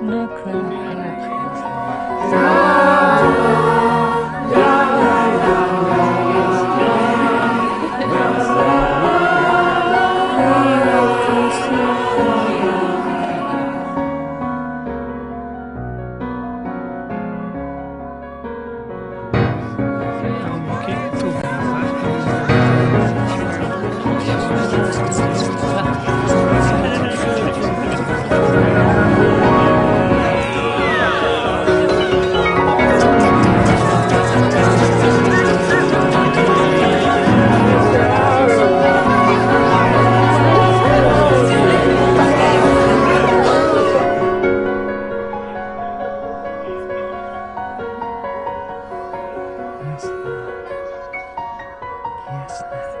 no cry. podcast.